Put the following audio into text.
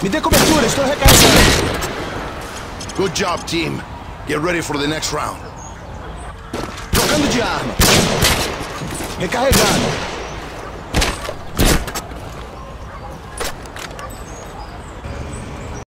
Me dê cobertura, estou recarregando. Good job, team. Get ready for the next round. Trocando de arma. Recarregando.